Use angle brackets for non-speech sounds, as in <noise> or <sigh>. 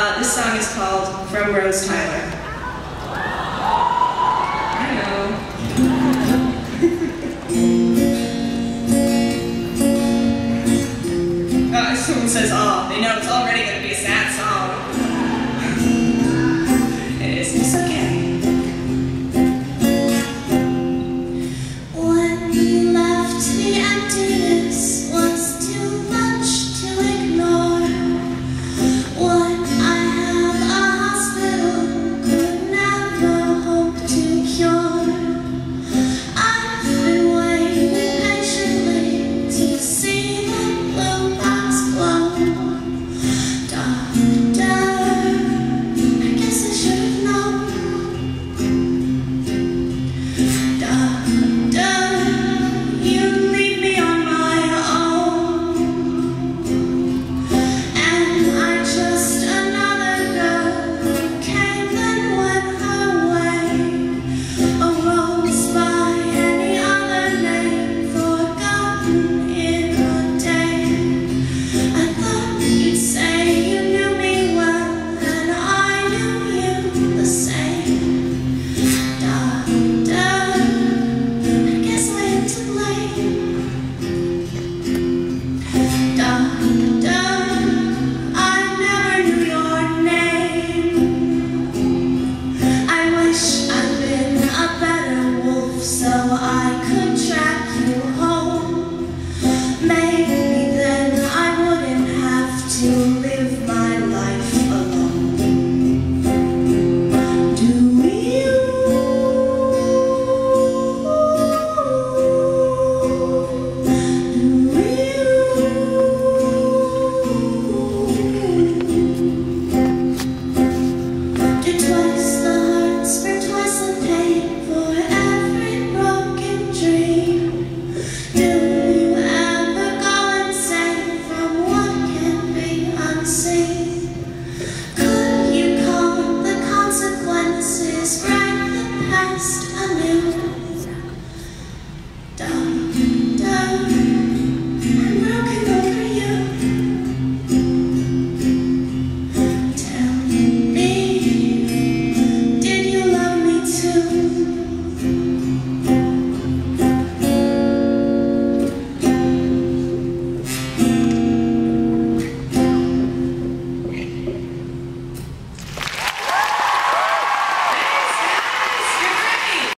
Uh, this song is called From Rose Tyler. <laughs> uh, someone says, oh, they know it's already going to be a sad song. <laughs> it is. It's okay. When you left me empty